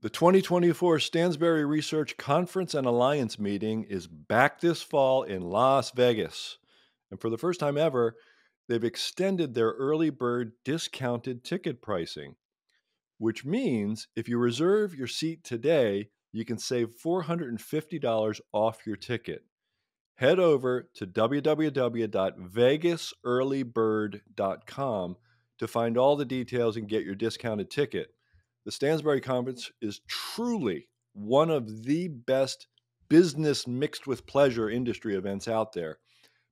The 2024 Stansberry Research Conference and Alliance meeting is back this fall in Las Vegas. And for the first time ever, they've extended their early bird discounted ticket pricing, which means if you reserve your seat today, you can save $450 off your ticket. Head over to www.vegasearlybird.com to find all the details and get your discounted ticket. The Stansberry Conference is truly one of the best business mixed with pleasure industry events out there.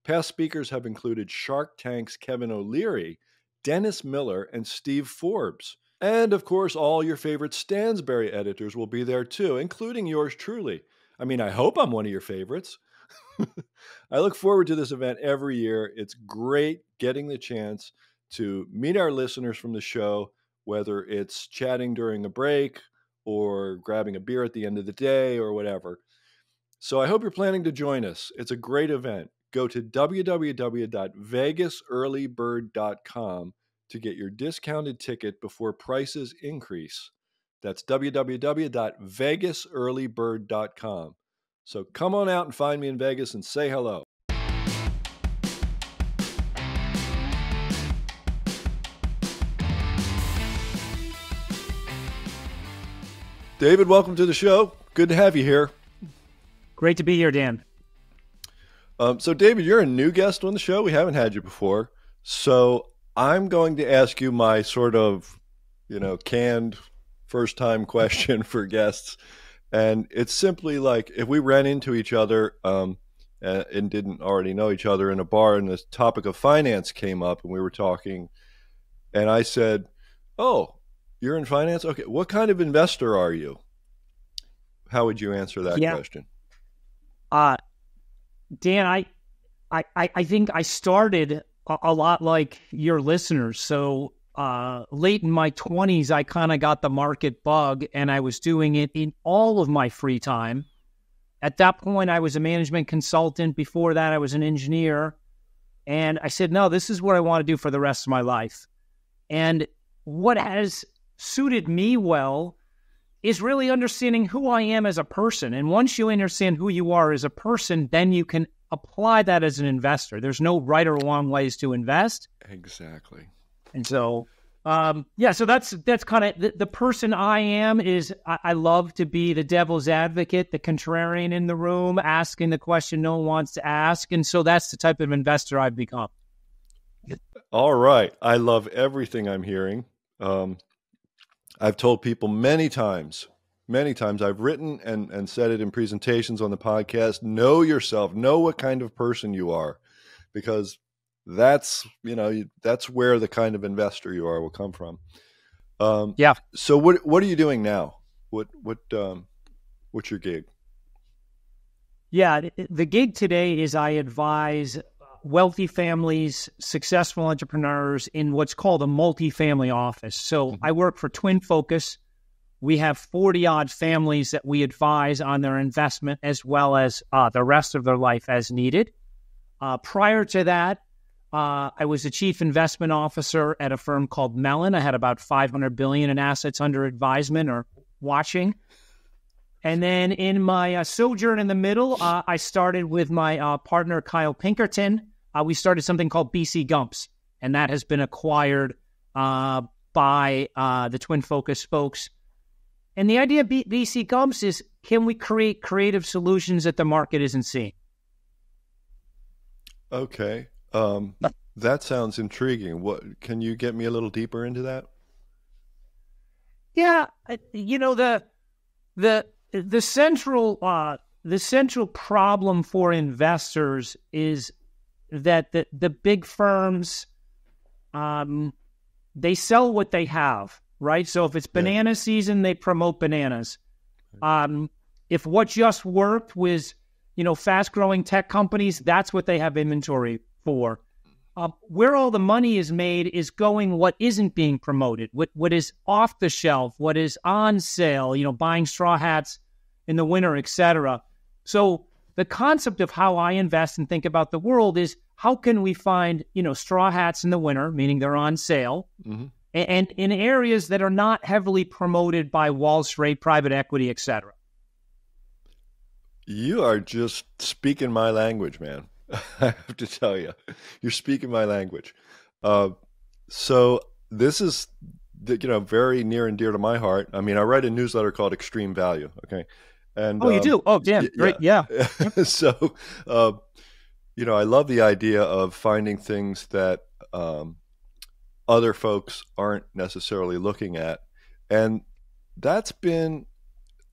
Past speakers have included Shark Tank's Kevin O'Leary, Dennis Miller, and Steve Forbes. And of course, all your favorite Stansberry editors will be there too, including yours truly. I mean, I hope I'm one of your favorites. I look forward to this event every year. It's great getting the chance to meet our listeners from the show whether it's chatting during a break or grabbing a beer at the end of the day or whatever. So I hope you're planning to join us. It's a great event. Go to www.vegasearlybird.com to get your discounted ticket before prices increase. That's www.vegasearlybird.com. So come on out and find me in Vegas and say hello. David, welcome to the show. Good to have you here. Great to be here, Dan. Um, so, David, you're a new guest on the show. We haven't had you before. So, I'm going to ask you my sort of, you know, canned first time question for guests. And it's simply like if we ran into each other um, and didn't already know each other in a bar and the topic of finance came up and we were talking, and I said, Oh, you're in finance? Okay. What kind of investor are you? How would you answer that yeah. question? Uh Dan, I I I think I started a, a lot like your listeners. So uh, late in my 20s, I kind of got the market bug and I was doing it in all of my free time. At that point, I was a management consultant. Before that, I was an engineer. And I said, no, this is what I want to do for the rest of my life. And what has suited me well is really understanding who I am as a person. And once you understand who you are as a person, then you can apply that as an investor. There's no right or wrong ways to invest. Exactly. And so, um, yeah, so that's that's kind of the, the, person I am. Is I, I, love to be the devil's advocate, the contrarian in the room, asking the question no one wants to ask, and so that's the type of investor I've become. All right, I love everything I'm hearing. Um, I've told people many times, many times, I've written and, and said it in presentations on the podcast know yourself, know what kind of person you are, because that's, you know, that's where the kind of investor you are will come from. Um, yeah. So what, what are you doing now? What, what, um, what's your gig? Yeah, the gig today is I advise wealthy families, successful entrepreneurs in what's called a multi-family office. So mm-hmm. I work for TwinFocus. We have 40 odd families that we advise on their investment as well as uh, the rest of their life as needed. Uh, prior to that, uh, I was a chief investment officer at a firm called Mellon. I had about 500 billion in assets under advisement or watching. And then in my uh, sojourn in the middle, uh, I started with my uh, partner Kyle Pinkerton uh, we started something called BC Gumps, and that has been acquired uh, by uh, the TwinFocus folks. And the idea of B- BC Gumps is can we create creative solutions that the market isn't seeing? Okay. Um, that sounds intriguing. What can you get me a little deeper into that? Yeah, you know the the the central uh, the central problem for investors is that the, the big firms um, they sell what they have, right? So if it's banana yeah. season, they promote bananas. Um, if what just worked was, you know, fast growing tech companies, that's what they have inventory for. Uh, where all the money is made is going what isn't being promoted, what what is off the shelf, what is on sale, you know, buying straw hats in the winter, etc. So the concept of how I invest and think about the world is how can we find, you know, straw hats in the winter, meaning they're on sale, mm-hmm. and, and in areas that are not heavily promoted by Wall Street, private equity, et cetera. You are just speaking my language, man. I have to tell you, you're speaking my language. Uh, so this is, you know, very near and dear to my heart. I mean, I write a newsletter called Extreme Value. Okay, and oh, you um, do? Oh, damn, great, yeah. yeah. so, uh, you know, I love the idea of finding things that um, other folks aren't necessarily looking at, and that's been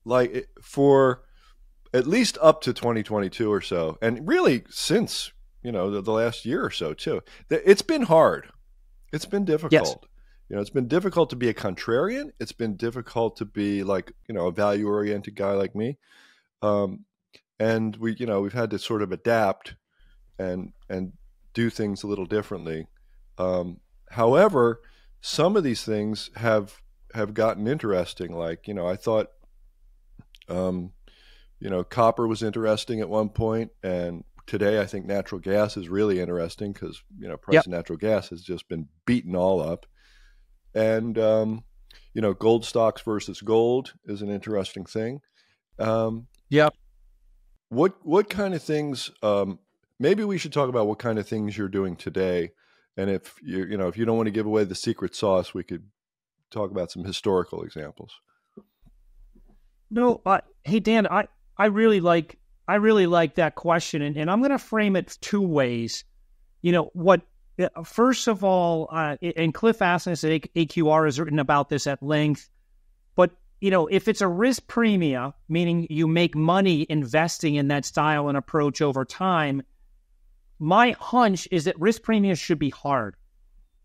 like for at least up to 2022 or so, and really since you know the, the last year or so too. It's been hard. It's been difficult. Yes. You know, it's been difficult to be a contrarian. It's been difficult to be like you know a value oriented guy like me, um, and we you know we've had to sort of adapt and and do things a little differently. Um, however, some of these things have have gotten interesting. Like you know, I thought um, you know, copper was interesting at one point, and today I think natural gas is really interesting because you know price yep. of natural gas has just been beaten all up, and um, you know gold stocks versus gold is an interesting thing. Um, yep. What what kind of things? Um, maybe we should talk about what kind of things you're doing today, and if you you know if you don't want to give away the secret sauce, we could talk about some historical examples. No, uh, hey Dan, I I really like I really like that question, and, and I'm going to frame it two ways. You know what? First of all, uh, and Cliff Asness at AQR has written about this at length. But you know, if it's a risk premia, meaning you make money investing in that style and approach over time, my hunch is that risk premiums should be hard.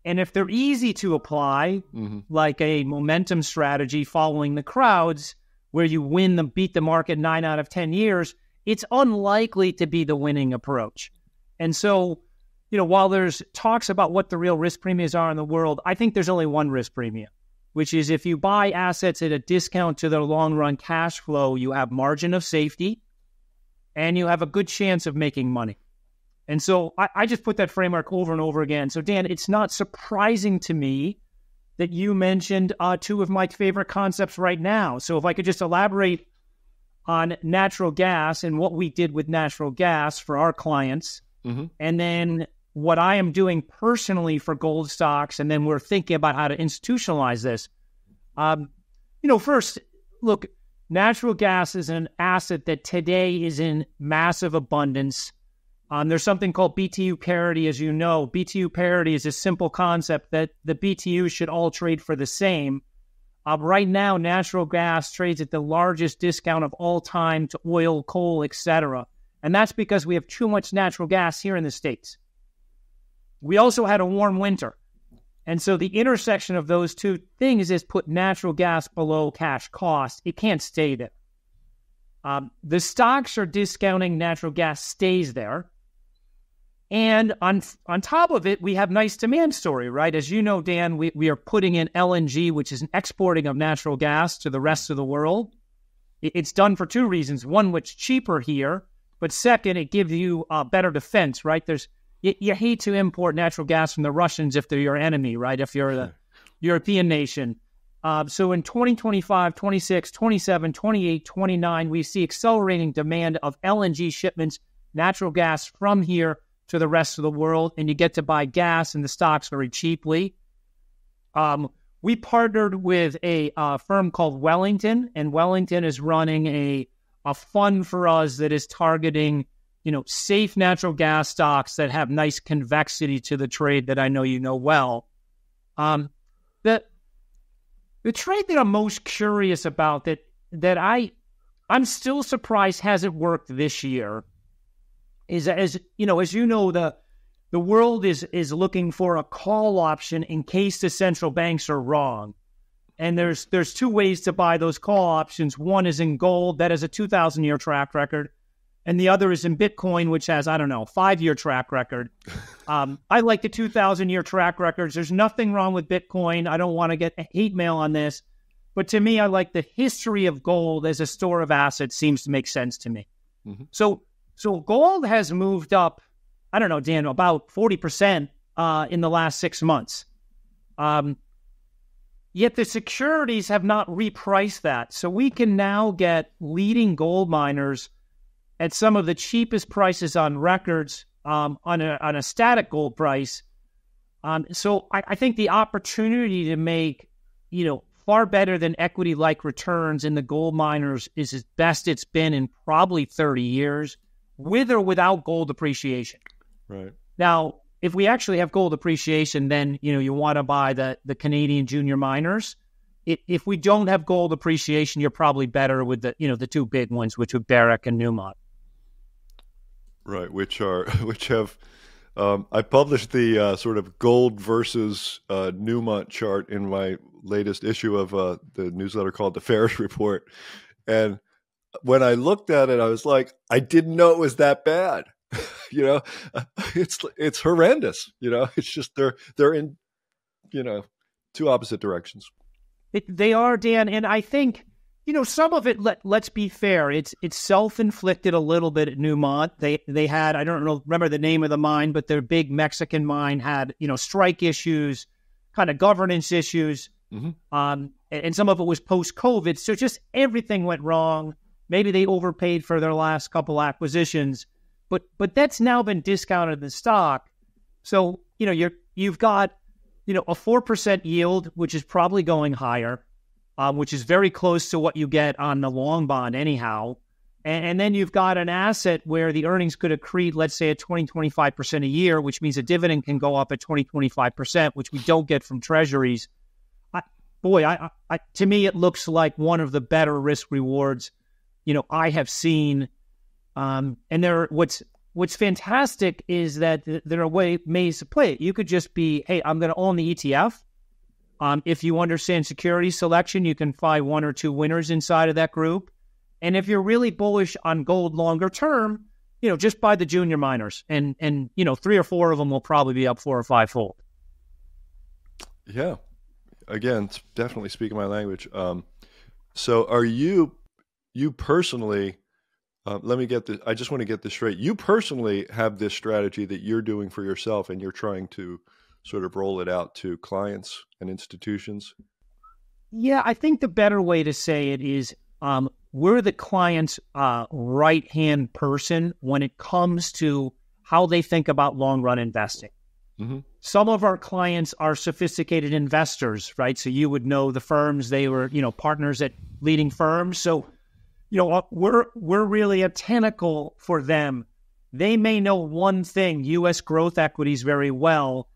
And if they're easy to apply, mm-hmm. like a momentum strategy following the crowds, where you win the beat the market nine out of 10 years, it's unlikely to be the winning approach. And so, you know, while there's talks about what the real risk premiums are in the world, I think there's only one risk premium, which is if you buy assets at a discount to their long run cash flow, you have margin of safety and you have a good chance of making money. And so I, I just put that framework over and over again. So, Dan, it's not surprising to me that you mentioned uh, two of my favorite concepts right now. So if I could just elaborate on natural gas and what we did with natural gas for our clients, mm-hmm. and then what I am doing personally for gold stocks, and then we're thinking about how to institutionalize this. Um, you know, first, look, natural gas is an asset that today is in massive abundance. Um, there's something called BTU parity, as you know. BTU parity is a simple concept that the BTU should all trade for the same. Uh, right now, natural gas trades at the largest discount of all time to oil, coal, etc. And that's because we have too much natural gas here in the States. We also had a warm winter. And so the intersection of those two things is put natural gas below cash cost. It can't stay there. Um, the stocks are discounting natural gas stays there. And on on top of it, we have nice demand story, right? As you know, Dan, we, we are putting in LNG, which is an exporting of natural gas to the rest of the world. It's done for two reasons. One, which cheaper here, but second, it gives you a better defense, right? There's you, you, hate to import natural gas from the Russians if they're your enemy, right? If you're the European nation. Uh, so in 2025, 26, 27, 28, 29, we see accelerating demand of LNG shipments, natural gas from here to the rest of the world, and you get to buy gas and the stocks very cheaply. Um, we partnered with a uh, firm called Wellington, and Wellington is running a a fund for us that is targeting, you know, safe natural gas stocks that have nice convexity to the trade that I know you know well. Um, the the trade that I'm most curious about that that I I'm still surprised hasn't worked this year is as you know, as you know, the the world is is looking for a call option in case the central banks are wrong. And there's there's two ways to buy those call options. One is in gold that has a 2,000 year track record, and the other is in Bitcoin, which has I don't know five year track record. Um, I like the 2,000 year track records. There's nothing wrong with Bitcoin. I don't want to get hate mail on this, but to me, I like the history of gold as a store of assets. Seems to make sense to me. Mm-hmm. So so gold has moved up, I don't know, Dan, about 40% uh, in the last six months. Um, Yet the securities have not repriced that. So we can now get leading gold miners at some of the cheapest prices on records um, on, a, on a static gold price. Um, so I, I think the opportunity to make, you know, far better than equity like returns in the gold miners is as best it's been in probably 30 years, with or without gold appreciation. Right. Now, if we actually have gold appreciation, then you know you want to buy the the Canadian junior miners. It, if we don't have gold appreciation, you're probably better with the you know the two big ones, which are Barrick and Newmont. Right, which are which have. Um, I published the uh, sort of gold versus uh, Newmont chart in my latest issue of uh, the newsletter called the Ferris Report, and when I looked at it, I was like, I didn't know it was that bad. you know, it's it's horrendous. You know, it's just they're they're in, you know, two opposite directions. It, they are, Dan, and I think you know some of it. Let let's be fair. It's it's self inflicted a little bit at Newmont. They they had I don't know remember the name of the mine, but their big Mexican mine had you know strike issues, kind of governance issues, mm-hmm. um, and, and some of it was post COVID. So just everything went wrong. Maybe they overpaid for their last couple acquisitions but but that's now been discounted in the stock. So you know you're you've got you know a four percent yield, which is probably going higher, um, which is very close to what you get on the long bond anyhow. And, and then you've got an asset where the earnings could accrete, let's say, at 20, 25% a year, which means a dividend can go up at 20, 25%, which we don't get from treasuries. I, boy, I, I, to me, it looks like one of the better risk rewards, you know, I have seen um, and there, what's what's fantastic is that there are way, ways to play it. You could just be, hey, I'm going to own the ETF. Um, if you understand security selection, you can find one or two winners inside of that group. And if you're really bullish on gold longer term, you know, just buy the junior miners, and and you know, three or four of them will probably be up four or five fold. Yeah, again, definitely speaking my language. Um, so, are you you personally? Uh, let me get this. I just want to get this straight. You personally have this strategy that you're doing for yourself, and you're trying to sort of roll it out to clients and institutions. Yeah, I think the better way to say it is um, we're the client's uh, right hand person when it comes to how they think about long run investing. Mm-hmm. Some of our clients are sophisticated investors, right? So you would know the firms; they were, you know, partners at leading firms. So you know, uh, we're we're really a tentacle for them. They may know one thing, U.S. growth equities, very well,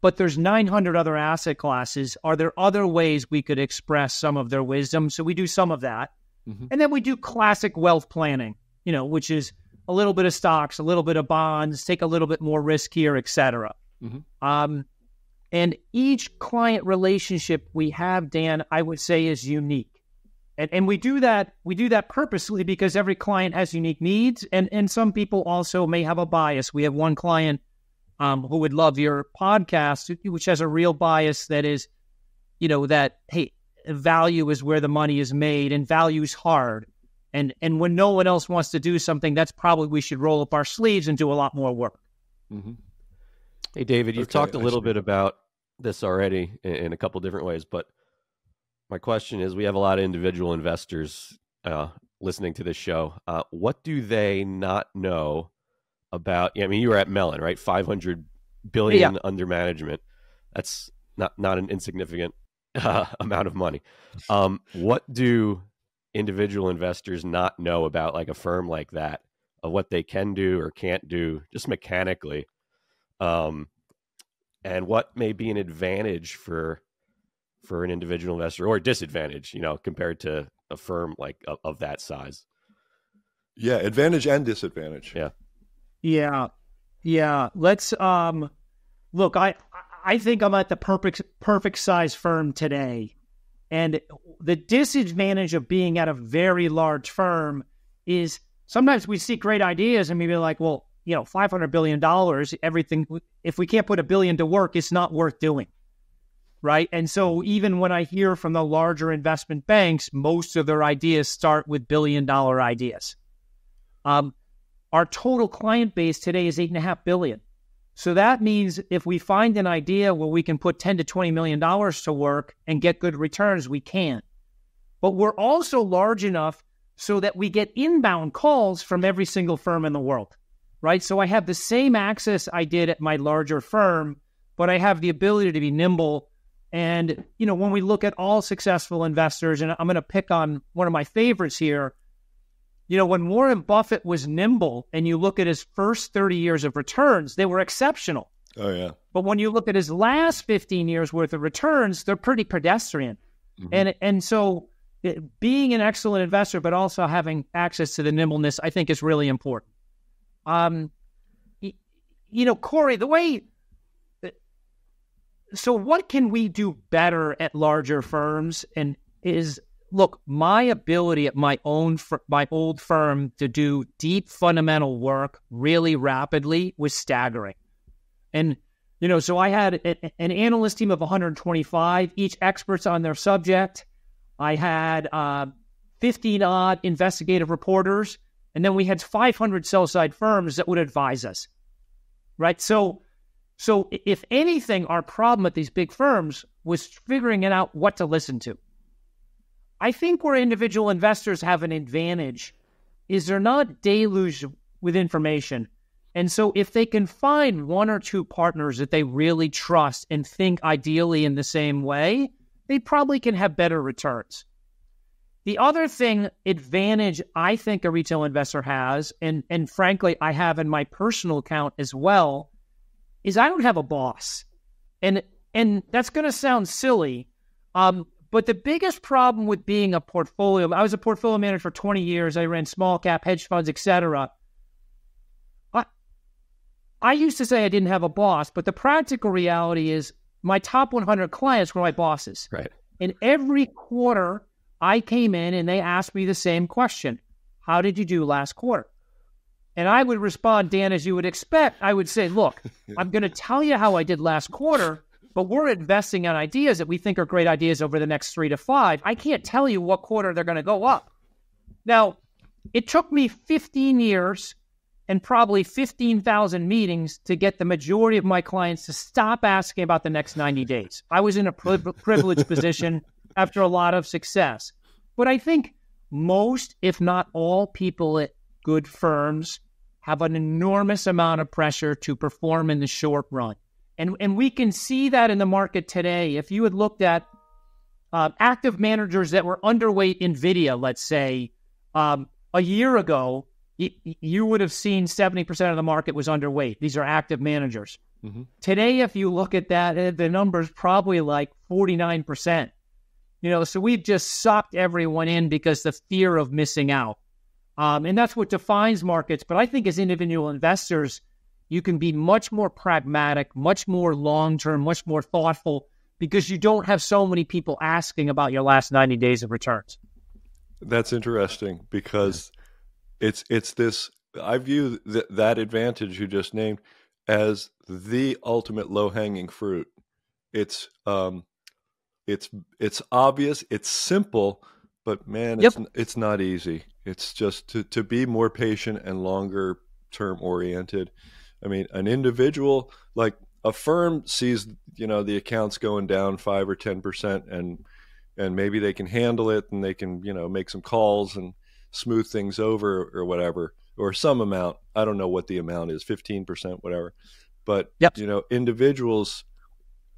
but there's 900 other asset classes. Are there other ways we could express some of their wisdom? So we do some of that, mm-hmm. and then we do classic wealth planning. You know, which is a little bit of stocks, a little bit of bonds, take a little bit more risk here, etc. Mm-hmm. Um, and each client relationship we have, Dan, I would say is unique. And, and we do that we do that purposely because every client has unique needs and, and some people also may have a bias. We have one client um, who would love your podcast, which has a real bias that is, you know, that hey, value is where the money is made and value is hard. And and when no one else wants to do something, that's probably we should roll up our sleeves and do a lot more work. Mm-hmm. Hey, David, you've okay, talked a little bit about this already in, in a couple different ways, but my question is we have a lot of individual investors uh, listening to this show. Uh, what do they not know about? I mean, you were at Mellon, right? 500 billion yeah. under management. That's not, not an insignificant uh, amount of money. Um, what do individual investors not know about like a firm like that of what they can do or can't do just mechanically? Um, and what may be an advantage for for an individual investor or a disadvantage, you know, compared to a firm like of, of that size. Yeah, advantage and disadvantage. Yeah. Yeah. Yeah. Let's um look, I I think I'm at the perfect perfect size firm today. And the disadvantage of being at a very large firm is sometimes we see great ideas and maybe like, well, you know, five hundred billion dollars, everything if we can't put a billion to work, it's not worth doing right? And so even when I hear from the larger investment banks, most of their ideas start with billion dollar ideas. Um, our total client base today is eight and a half billion. So that means if we find an idea where we can put 10 to 20 million dollars to work and get good returns, we can. But we're also large enough so that we get inbound calls from every single firm in the world. Right? So I have the same access I did at my larger firm, but I have the ability to be nimble and you know, when we look at all successful investors and I'm going to pick on one of my favorites here, you know, when Warren Buffett was nimble and you look at his first 30 years of returns, they were exceptional. Oh, yeah. But when you look at his last 15 years worth of returns, they're pretty pedestrian. Mm-hmm. And and so it, being an excellent investor, but also having access to the nimbleness, I think is really important. Um, you know, Corey, the way. So, what can we do better at larger firms? And is look, my ability at my own my old firm to do deep fundamental work really rapidly was staggering. And you know, so I had an analyst team of 125, each experts on their subject. I had uh, 15 odd investigative reporters, and then we had 500 sell side firms that would advise us. Right. So, so if anything, our problem at these big firms was figuring out what to listen to. I think where individual investors have an advantage is they're not deluged with information. And so if they can find one or two partners that they really trust and think ideally in the same way, they probably can have better returns. The other thing advantage I think a retail investor has, and and frankly I have in my personal account as well, is I don't have a boss. And and that's gonna sound silly. Um, but the biggest problem with being a portfolio, I was a portfolio manager for 20 years. I ran small cap hedge funds, etc. I, I used to say I didn't have a boss, but the practical reality is my top 100 clients were my bosses. Right. And every quarter I came in and they asked me the same question. How did you do last quarter? And I would respond, Dan, as you would expect. I would say, look, I'm going to tell you how I did last quarter, but we're investing in ideas that we think are great ideas over the next three to five. I can't tell you what quarter they're going to go up. Now, it took me 15 years and probably 15,000 meetings to get the majority of my clients to stop asking about the next 90 days. I was in a pri- privileged position after a lot of success. But I think most, if not all, people at good firms have an enormous amount of pressure to perform in the short run. And, and we can see that in the market today. If you had looked at uh, active managers that were underweight NVIDIA, let's say, um, a year ago, y- you would have seen 70% of the market was underweight. These are active managers. Mm-hmm. Today, if you look at that, eh, the number's probably like 49%. You know, so we've just sucked everyone in because the fear of missing out. Um, and that's what defines markets. But I think as individual investors, you can be much more pragmatic, much more long term, much more thoughtful because you don't have so many people asking about your last 90 days of returns. That's interesting because it's it's this I view th- that advantage you just named as the ultimate low-hanging fruit. It's um it's it's obvious, it's simple, but man, yep. it's it's not easy. It's just to to be more patient and longer term oriented I mean, an individual like a firm sees you know the accounts going down five or ten percent, and and maybe they can handle it, and they can you know make some calls and smooth things over or whatever, or some amount. I don't know what the amount is, fifteen percent, whatever. But yep. you know, individuals,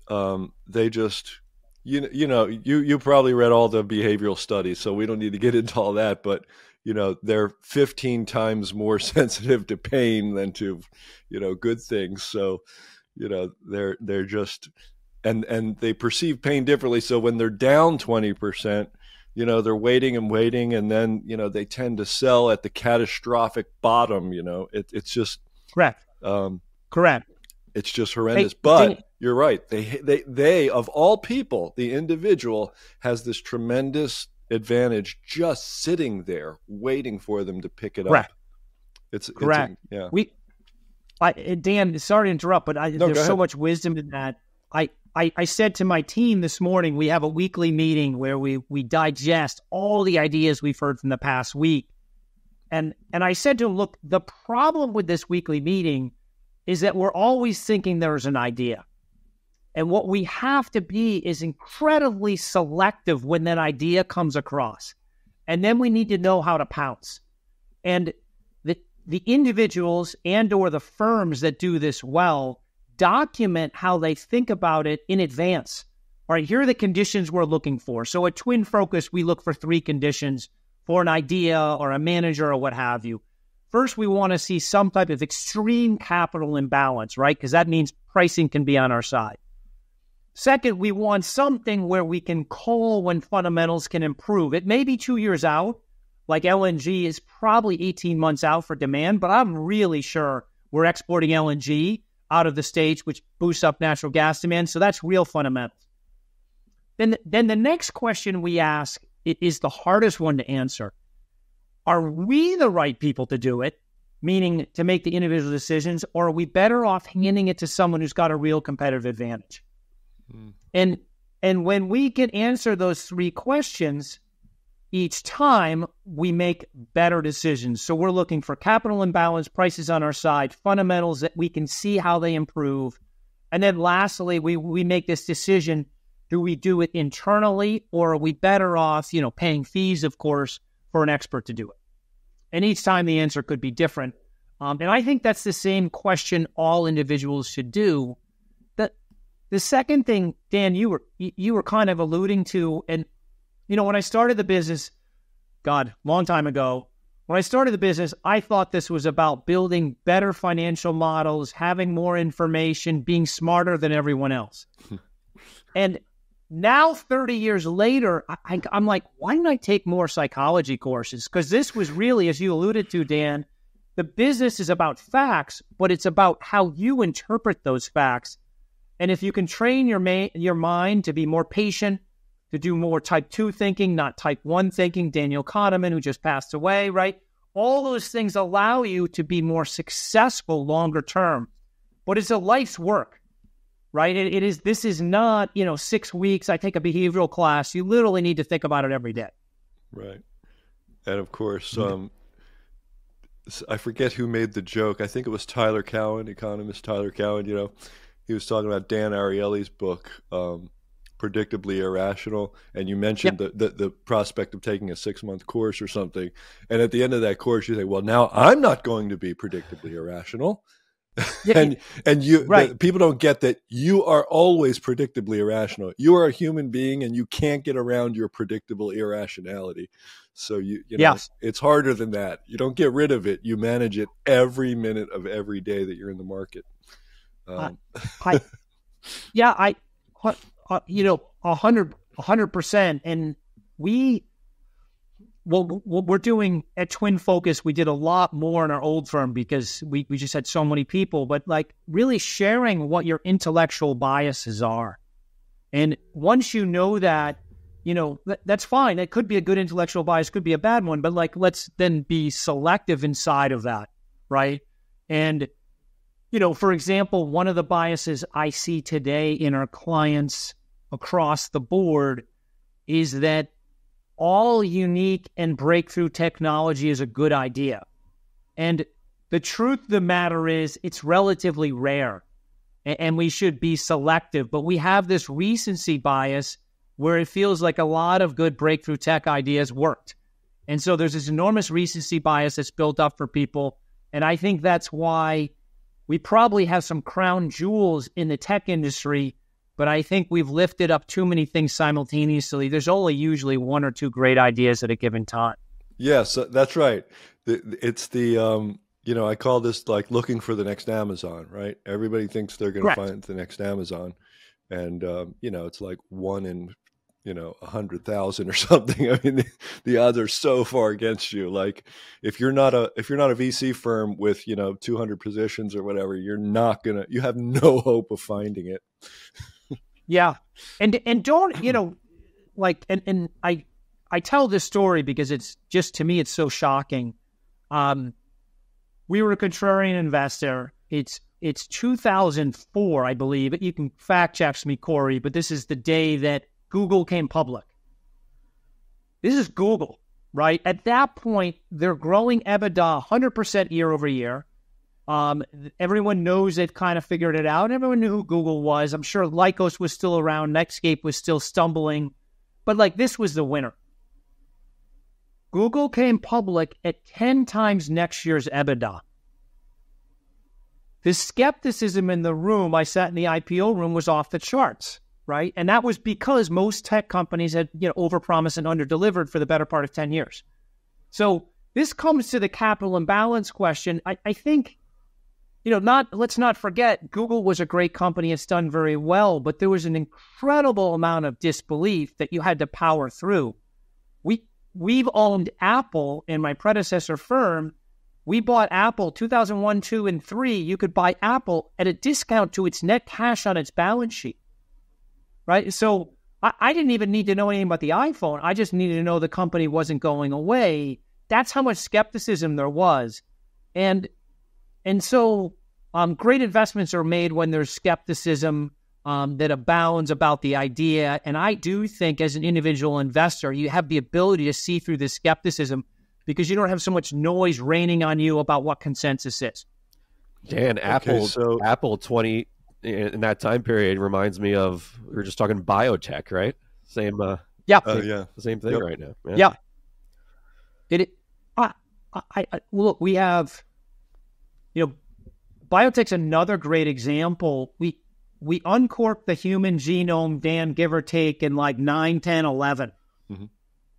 um, they just you you know you you probably read all the behavioral studies, so we don't need to get into all that, but you know they're 15 times more sensitive to pain than to you know good things. So you know they're they're just and and they perceive pain differently. So when they're down 20% you know they're waiting and waiting and then you know they tend to sell at the catastrophic bottom you know. It, it's just correct. um, correct. it's just horrendous. hey, but you're right. They they they of all people the individual has this tremendous advantage just sitting there waiting for them to pick it Correct. up. It's correct. It's a, yeah. We, I, eh, Dan, sorry to interrupt, but I, no, there's so much wisdom in that. I, I, I said to my team this morning, we have a weekly meeting where we we digest all the ideas we've heard from the past week, and and I said to them, look, the problem with this weekly meeting is that we're always thinking there's an idea. And what we have to be is incredibly selective when that idea comes across. And then we need to know how to pounce. And the the individuals and or the firms that do this well document how they think about it in advance. All right, here are the conditions we're looking for. So at TwinFocus, we look for three conditions for an idea or a manager or what have you. First, we want to see some type of extreme capital imbalance, right? Because that means pricing can be on our side. Second, we want something where we can call when fundamentals can improve. It may be two years out, like LNG is probably 18 months out for demand, but I'm really sure we're exporting LNG out of the States, which boosts up natural gas demand. So that's real fundamentals. Then, then the next question we ask is the hardest one to answer. Are we the right people to do it, meaning to make the individual decisions, or are we better off handing it to someone who's got a real competitive advantage? Mm. And and when we can answer those three questions each time, we make better decisions. So we're looking for capital imbalance, prices on our side, fundamentals that we can see how they improve. And then lastly, we, we make this decision do we do it internally or are we better off, you know, paying fees, of course, for an expert to do it? And each time the answer could be different. Um, and I think that's the same question all individuals should do the second thing, Dan, you were you were kind of alluding to, and you know, when I started the business, God, long time ago, when I started the business, I thought this was about building better financial models, having more information, being smarter than everyone else. and now, 30 years later, I, am like, why didn't I take more psychology courses? Because this was really, as you alluded to, Dan, the business is about facts, but it's about how you interpret those facts and if you can train your ma- your mind to be more patient, to do more type 2 thinking, not type 1 thinking, Daniel Kahneman, who just passed away, right? All those things allow you to be more successful longer term. But it's a life's work, right? It, it is. This is not, you know, six weeks. I take a behavioral class. You literally need to think about it every day. Right. And of course, um, I forget who made the joke. I think it was Tyler Cowen, economist Tyler Cowen. You know, he was talking about Dan Ariely's book, um, Predictably Irrational, and you mentioned yep. the, the, the prospect of taking a six month course or something. And at the end of that course, you say, "Well, now I'm not going to be predictably irrational." Yeah, and and you right. the, people don't get that you are always predictably irrational. You are a human being, and you can't get around your predictable irrationality. So you, you know, yes. it's harder than that. You don't get rid of it. You manage it every minute of every day that you're in the market. Um. I, yeah, I, uh, you know, a hundred, a hundred percent. And we, well, what we're doing at TwinFocus, we did a lot more in our old firm because we, we just had so many people, but like really sharing what your intellectual biases are. And once you know that, you know, that, that's fine. It could be a good intellectual bias, could be a bad one, but like, let's then be selective inside of that. Right. And you know, for example, one of the biases I see today in our clients across the board is that all unique and breakthrough technology is a good idea. And the truth of the matter is, it's relatively rare and we should be selective. But we have this recency bias where it feels like a lot of good breakthrough tech ideas worked. And so there's this enormous recency bias that's built up for people. And I think that's why we probably have some crown jewels in the tech industry, but I think we've lifted up too many things simultaneously. There's only usually one or two great ideas at a given time. Yes, uh, that's right. It's the um, you know I call this like looking for the next Amazon, right? Everybody thinks they're going to find the next Amazon, and um, you know it's like one in you know a hundred thousand or something. I mean the, the, odds are so far against you. Like if you're not a if you're not a vc firm with you know 200 positions or whatever you're not gonna you have no hope of finding it. Yeah. And and don't you know like and and i i tell this story because it's just to me it's so shocking. Um we were a contrarian investor. It's it's 2004 i believe. You can fact check me corey but this is the day that Google came public. This is Google, right? At that point, they're growing EBITDA 100% year over year. Um, everyone knows they've kind of figured it out. Everyone knew who Google was. I'm sure Lycos was still around. Netscape was still stumbling. But like this was the winner. Google came public at 10 times next year's EBITDA. The skepticism in the room, I sat in the IPO room, was off the charts, right? And that was because most tech companies had, you know, overpromised and underdelivered for the better part of 10 years. So this comes to the capital imbalance question. I, I think, you know, not let's not forget Google was a great company. It's done very well, but there was an incredible amount of disbelief that you had to power through. We we've owned Apple in my predecessor firm we bought Apple 2001, 2, and 3. You could buy Apple at a discount to its net cash on its balance sheet. Right? So I, I didn't even need to know anything about the iPhone. I just needed to know the company wasn't going away. That's how much skepticism there was. And and so um, great investments are made when there's skepticism um, that abounds about the idea. And I do think, as an individual investor, you have the ability to see through the skepticism because you don't have so much noise raining on you about what consensus is. Dan, okay, Apple, so... Apple twenty in that time period reminds me of we are just talking biotech, right? Same, uh, yeah, uh, yeah, same thing yep. right now. Yeah, yeah. Did it? I, I, I, look, we have, you know, biotech's another great example. We we uncorked the human genome, Dan, give or take, in like 9, 10, 11. Mm-hmm.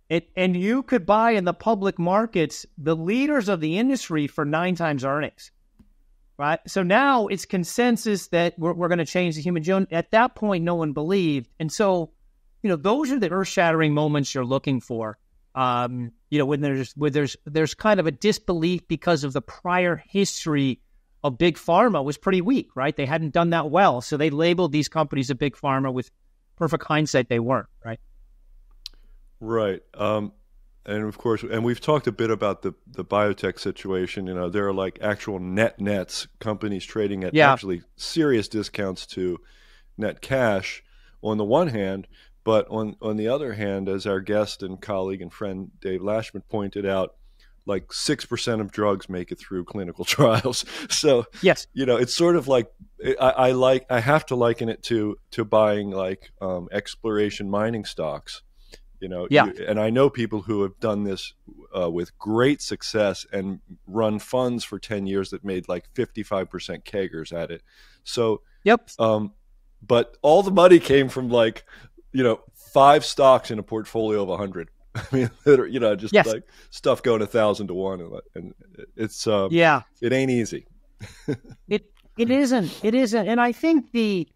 It, and you could buy in the public markets the leaders of the industry for nine times earnings. Right. So now it's consensus that we're, we're going to change the human genome. At that point, no one believed. And so, you know, those are the earth shattering moments you're looking for. Um, you know, when there's when there's there's kind of a disbelief because of the prior history of big pharma was pretty weak, right? They hadn't done that well. So they labeled these companies a big pharma with perfect hindsight they weren't, right? Right. Um, and of course, and we've talked a bit about the, the biotech situation. You know, there are like actual net nets, companies trading at yeah. actually serious discounts to net cash on the one hand, but on, on the other hand, as our guest and colleague and friend Dave Lashmet pointed out, like 6% of drugs make it through clinical trials. So, yes, you know, it's sort of like, I, I like, I have to liken it to, to buying like um, exploration mining stocks you know yeah. You, and i know people who have done this uh, with great success and run funds for 10 years that made like 55% CAGRs at it. So yep. um but all the money came from like you know five stocks in a portfolio of 100 i mean you know just yes. like stuff going a thousand to one and, and it's um, yeah. it ain't easy. It it isn't. It isn't. And i think the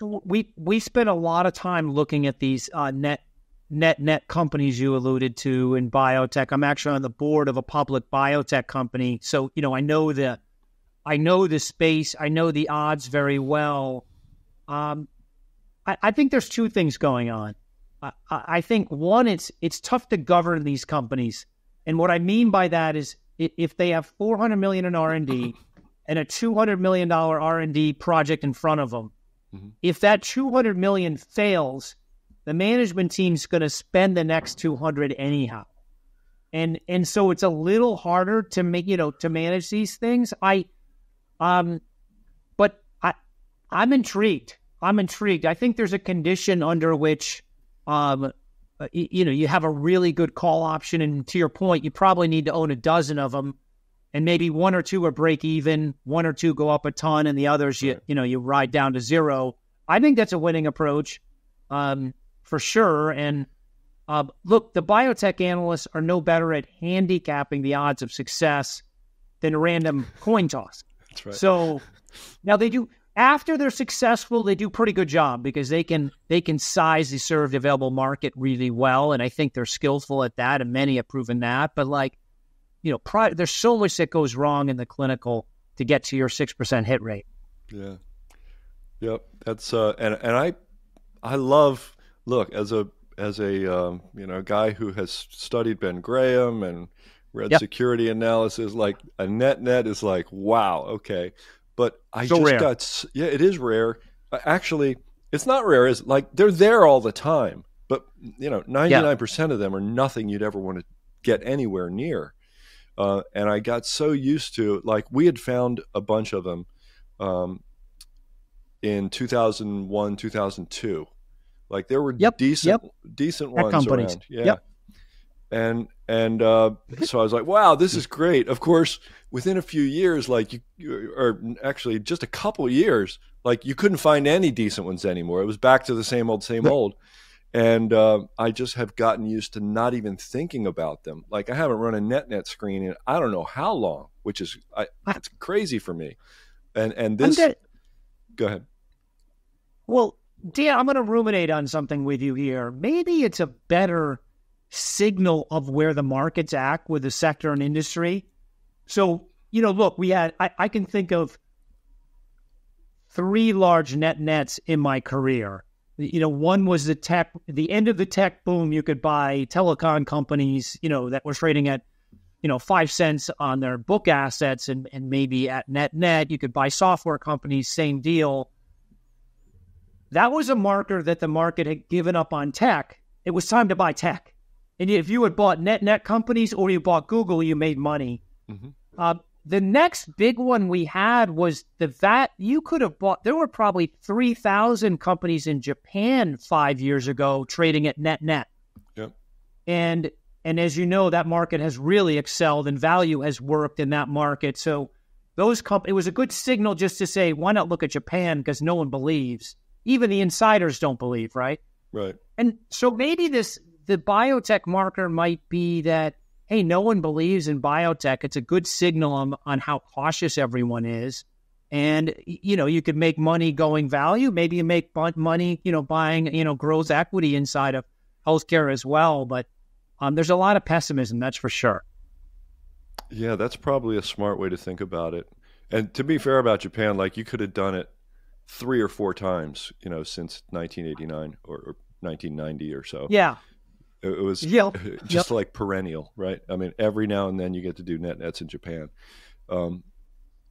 we we spent a lot of time looking at these uh, net net net companies you alluded to in biotech. I'm actually on the board of a public biotech company, so you know I know the I know the space. I know the odds very well. Um, I, I think there's two things going on. I, I think one, it's it's tough to govern these companies, and what I mean by that is if they have 400 million in R and D and a 200 million dollar R and D project in front of them, mm-hmm. if that 200 million fails, the management team's going to spend the next 200 anyhow. And and so it's a little harder to make, you know, to manage these things. I um but I I'm intrigued. I'm intrigued. I think there's a condition under which um you know, you have a really good call option and to your point, you probably need to own a dozen of them and maybe one or two are break even, one or two go up a ton and the others you you know, you ride down to zero. I think that's a winning approach. Um, for sure. And uh, look, the biotech analysts are no better at handicapping the odds of success than a random coin toss. That's right. So now they do after they're successful, they do pretty good job because they can they can size the served available market really well, and I think they're skillful at that, and many have proven that. But like, you know, pri- there's so much that goes wrong in the clinical to get to your six percent hit rate. Yeah. Yep. That's uh, and and I I love look as a as a um, you know guy who has studied Ben Graham and read yep. security analysis, like a net net is like wow, okay. But I so just rare. got yeah, it is rare. Actually, it's not rare. Is like they're there all the time, but you know, ninety nine percent of them are nothing you'd ever want to get anywhere near. Uh, and I got so used to like we had found a bunch of them um, in 2001, 2002. Like there were yep, decent yep. decent Tech ones companies. around. Yeah. Yep. And and uh, so I was like, wow, this is great. Of course, within a few years, like you, or actually just a couple years, like you couldn't find any decent ones anymore. It was back to the same old, same old. And uh, I just have gotten used to not even thinking about them. Like I haven't run a NetNet screen in I don't know how long, which is I, it's crazy for me. And and this, go ahead. Well, Dan, I'm going to ruminate on something with you here. Maybe it's a better signal of where the markets act with the sector and industry. So, you know, look, we had, I, I can think of three large net nets in my career. You know, one was the tech, the end of the tech boom. You could buy telecom companies, you know, that were trading at, you know, five cents on their book assets and, and maybe at net net. You could buy software companies, same deal. That was a marker that the market had given up on tech. It was time to buy tech. And if you had bought net net companies or you bought Google, you made money. Mm-hmm. Uh, the next big one we had was the VAT. You could have bought. There were probably three thousand companies in Japan five years ago trading at net net. Yep. And and as you know, that market has really excelled, and value has worked in that market. So those comp- it was a good signal just to say, why not look at Japan because no one believes. Even the insiders don't believe, right? Right. And so maybe this the biotech marker might be that hey, no one believes in biotech. It's a good signal on, on how cautious everyone is. And, you know, you could make money going value. Maybe you make money, you know, buying, you know, growth equity inside of healthcare as well. But um, there's a lot of pessimism, that's for sure. Yeah, that's probably a smart way to think about it. And to be fair about Japan, like you could have done it three or four times, you know, since 1989 or, or 1990 or so. Yeah. It, was yep. just yep. like perennial, right? I mean, every now and then you get to do net nets in Japan, um,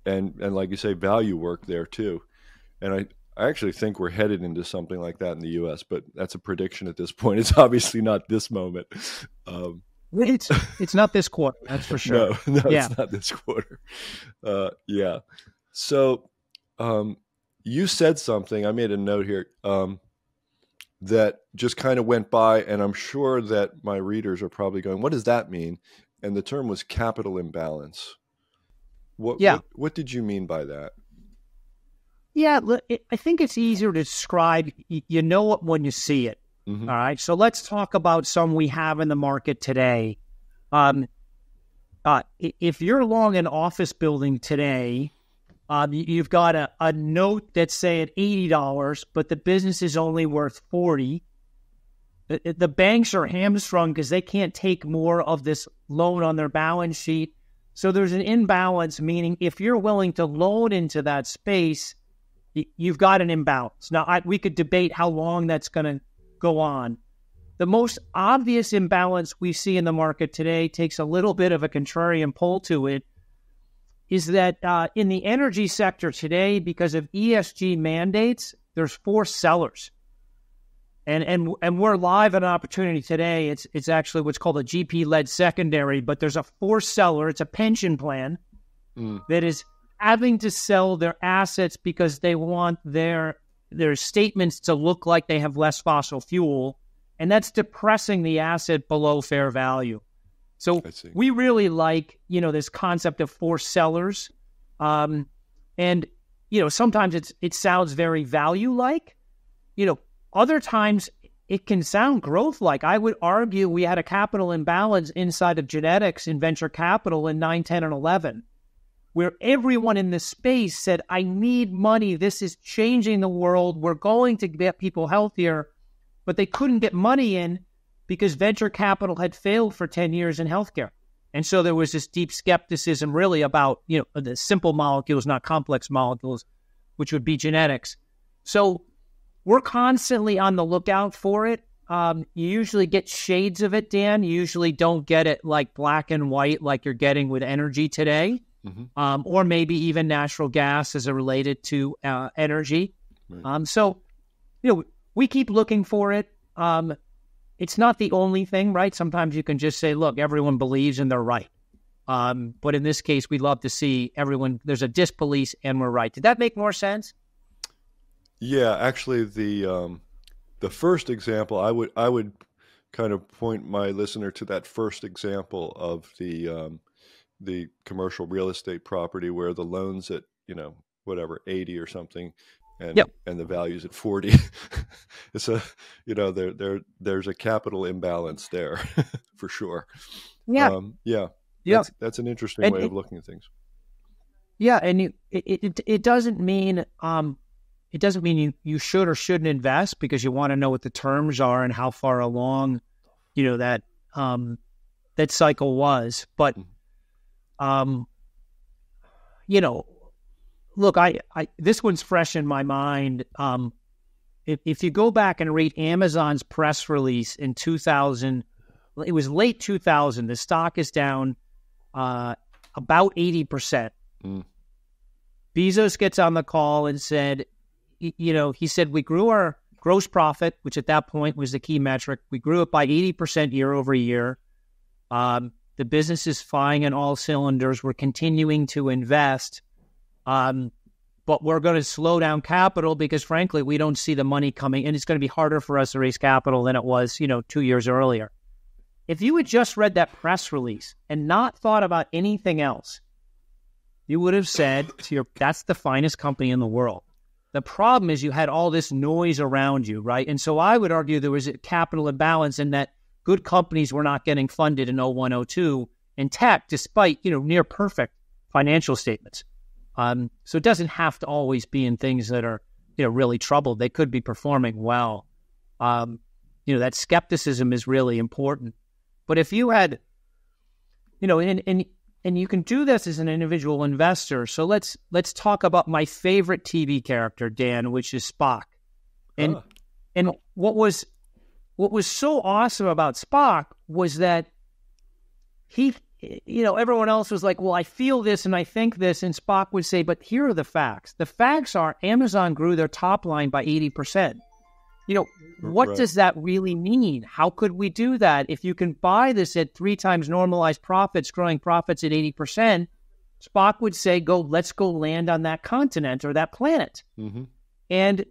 and and like you say, value work there too. And I I actually think we're headed into something like that in the U.S., but that's a prediction at this point. It's obviously not this moment. Um, it's it's not this quarter, that's for sure. No, no, yeah. it's not this quarter. Uh, yeah. So, um, you said something. I made a note here. Um, that just kind of went by, and I'm sure that my readers are probably going, "What does that mean?" And the term was capital imbalance. What, yeah. what, what did you mean by that? Yeah, I think it's easier to describe. You know it when you see it. Mm-hmm. All right. So let's talk about some we have in the market today. Um, uh, if you're long an office building today, um, you've got a, a note that's saying eighty dollars, but the business is only worth forty. The, the banks are hamstrung because they can't take more of this loan on their balance sheet. So there's an imbalance, meaning if you're willing to loan into that space, you've got an imbalance. Now, I, we could debate how long that's going to go on. The most obvious imbalance we see in the market today takes a little bit of a contrarian pull to it is that uh, in the energy sector today, because of ESG mandates, there's forced sellers. And, and and we're live at an opportunity today. It's it's actually what's called a GP led secondary, but there's a forced seller. It's a pension plan mm. that is having to sell their assets because they want their their statements to look like they have less fossil fuel, and that's depressing the asset below fair value. So we really like, you know, this concept of forced sellers. Um, and, you know, sometimes it's it sounds very value like. You know, other times it can sound growth like. I would argue we had a capital imbalance inside of genetics in venture capital in 9, 10, and 11, where everyone in the space said, I need money. This is changing the world. We're going to get people healthier. But they couldn't get money in because venture capital had failed for 10 years in healthcare. And so there was this deep skepticism really about, you know, the simple molecules, not complex molecules, which would be genetics. So we're constantly on the lookout for it. Um, you usually get shades of it, Dan. You usually don't get it like black and white like you're getting with energy today, mm-hmm. um, or maybe even natural gas as it related to uh, energy. Right. Um, so, you know, we keep looking for it. It's not the only thing, right? Sometimes you can just say, look, everyone believes and they're right. Um, but in this case, we'd love to see everyone. There's a dispolice, and we're right. Did that make more sense? Yeah, actually, the um, the first example, I would I would kind of point my listener to that first example of the um, the commercial real estate property where the loans at you know whatever 80 or something and yep. and the values at 40 it's a you know there there there's a capital imbalance there for sure. Yeah. Um, yeah yeah. that's, that's an interesting and way it, of looking at things. Yeah and you, it, it it doesn't mean um it doesn't mean you, you should or shouldn't invest because you want to know what the terms are and how far along you know that um that cycle was but mm-hmm. um you know look, I, I this one's fresh in my mind. Um, if, if you go back and read Amazon's press release in 2000, it was late 2000. The stock is down uh, about 80 percent. Mm. Bezos gets on the call and said, you know, he said we grew our gross profit, which at that point was the key metric. We grew it by 80 percent year over year. Um, the business is firing in all cylinders. We're continuing to invest. Um, but we're going to slow down capital because, frankly, we don't see the money coming, and it's going to be harder for us to raise capital than it was, you know, two years earlier. If you had just read that press release and not thought about anything else, you would have said to your, "That's the finest company in the world." The problem is you had all this noise around you, right? And so I would argue there was a capital imbalance in that good companies were not getting funded in 0102 in tech, despite you know near perfect financial statements. Um, so it doesn't have to always be in things that are you know really troubled. They could be performing well. Um, you know that skepticism is really important. But if you had, you know, and and and you can do this as an individual investor. So let's let's talk about my favorite TV character, Dan, which is Spock. And and what was what was so awesome about Spock was that he you know, everyone else was like, well, I feel this and I think this. And Spock would say, but here are the facts. The facts are Amazon grew their top line by 80%. You know, what right. does that really mean? How could we do that? If you can buy this at three times normalized profits, growing profits at 80%, Spock would say, go, let's go land on that continent or that planet. Mm-hmm. And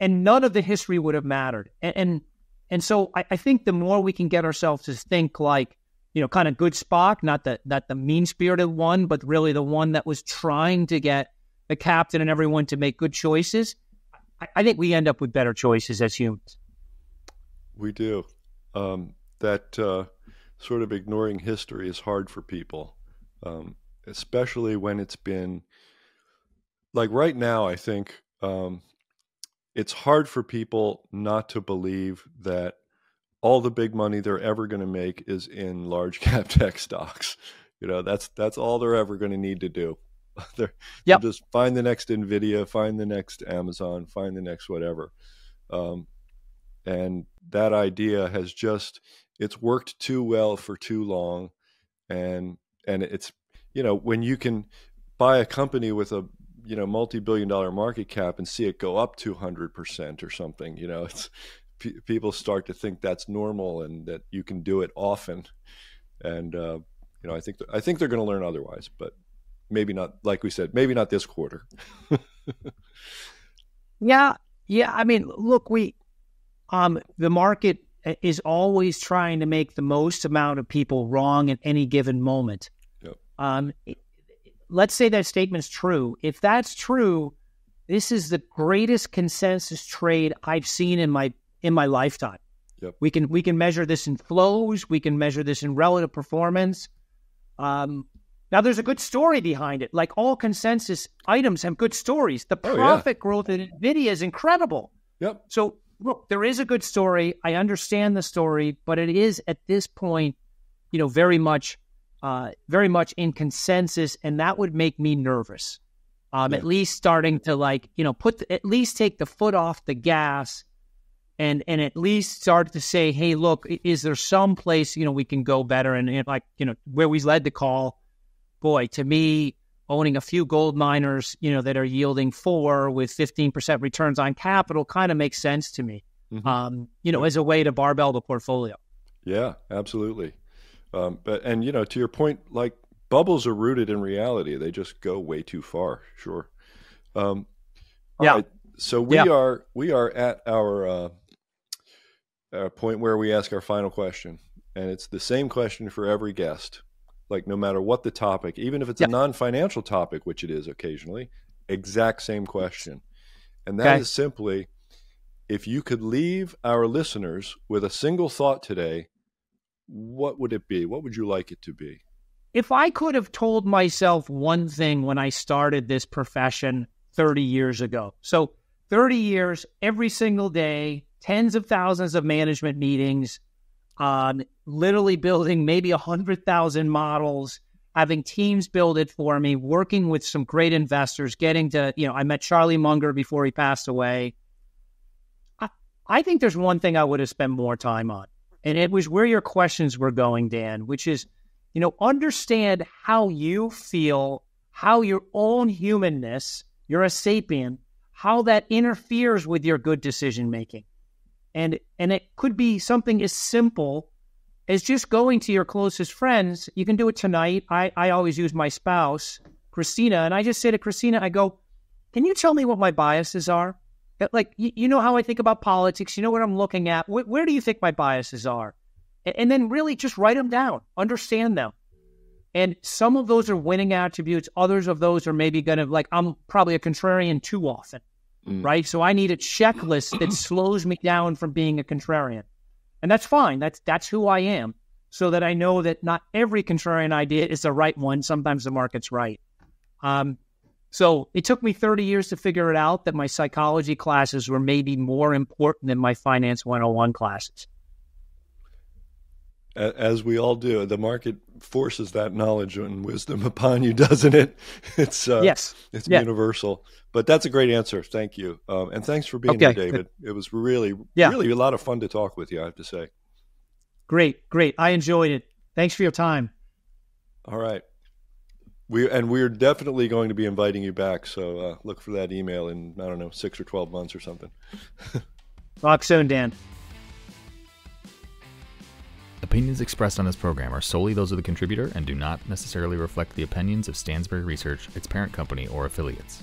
and none of the history would have mattered. And and, and so I, I think the more we can get ourselves to think like, you know, kind of good Spock, not the not the mean spirited one, but really the one that was trying to get the captain and everyone to make good choices. I, I think we end up with better choices as humans. We do. Um, that uh, sort of ignoring history is hard for people, um, especially when it's been like right now. I think um, it's hard for people not to believe that all the big money they're ever going to make is in large cap tech stocks. You know, that's that's all they're ever going to need to do. they're yep. just find the next Nvidia, find the next Amazon, find the next whatever. Um, and that idea has just it's worked too well for too long, and and it's you know when you can buy a company with a you know multi-billion dollar market cap and see it go up 200% or something you know it's p- people start to think that's normal and that you can do it often. And uh, you know, I think th- I think they're going to learn otherwise, but maybe not. Like we said, maybe not this quarter. yeah, yeah. I mean, look, we um, the market is always trying to make the most amount of people wrong at any given moment. Yep. Um, let's say that statement's true. If that's true, this is the greatest consensus trade I've seen in my in my lifetime. Yep. We can we can measure this in flows. We can measure this in relative performance. Um, now, there's a good story behind it. Like all consensus items have good stories. The profit oh, yeah. growth in NVIDIA is incredible. Yep. So, look, there is a good story. I understand the story, but it is at this point, you know, very much, uh, very much in consensus, and that would make me nervous. Um, yeah. At least starting to like, you know, put the, at least take the foot off the gas and and at least start to say, hey, look, is there some place you know we can go better? And, and like you know where we led the call, boy, to me, owning a few gold miners, you know, that are yielding four with fifteen percent returns on capital, kind of makes sense to me. Mm-hmm. Um, you know, as a way to barbell the portfolio. Yeah, absolutely. Um, but and you know, to your point, like bubbles are rooted in reality. They just go way too far. Sure. Um, yeah. Right. So we yeah. are we are at our, uh, our point where we ask our final question, and it's the same question for every guest. Like no matter what the topic, even if it's yeah. a non-financial topic, which it is occasionally, exact same question, and that okay. is simply if you could leave our listeners with a single thought today, what would it be? What would you like it to be? If I could have told myself one thing when I started this profession 30 years ago. So, 30 years, every single day, tens of thousands of management meetings, um, literally building maybe 100,000 models, having teams build it for me, working with some great investors, getting to, you know, I met Charlie Munger before he passed away. I think there's one thing I would have spent more time on, and it was where your questions were going, Dan, which is, you know, understand how you feel, how your own humanness, you're a sapien, how that interferes with your good decision making. And and it could be something as simple as just going to your closest friends. You can do it tonight. I, I always use my spouse, Christina, and I just say to Christina, I go, Can you tell me what my biases are? Uh, like, you, you know how I think about politics. You know what I'm looking at. Where, where do you think my biases are? And, and then really just write them down, understand them. And some of those are winning attributes. Others of those are maybe going to, like, I'm probably a contrarian too often, mm. right? So I need a checklist that slows me down from being a contrarian. And that's fine. That's that's who I am. So that I know that not every contrarian idea is the right one. Sometimes the market's right. Um, so it took me 30 years to figure it out that my psychology classes were maybe more important than my finance 101 classes. As we all do, the market forces that knowledge and wisdom upon you, doesn't it? It's uh, yes, it's yeah. universal. But that's a great answer. Thank you, um, and thanks for being okay. here, David. It was really, yeah. really a lot of fun to talk with you. I have to say. Great, great. I enjoyed it. Thanks for your time. All right. We and we're definitely going to be inviting you back. So uh, look for that email in I don't know six or twelve months or something. Talk soon, Dan. Opinions expressed on this program are solely those of the contributor and do not necessarily reflect the opinions of Stansberry Research, its parent company, or affiliates.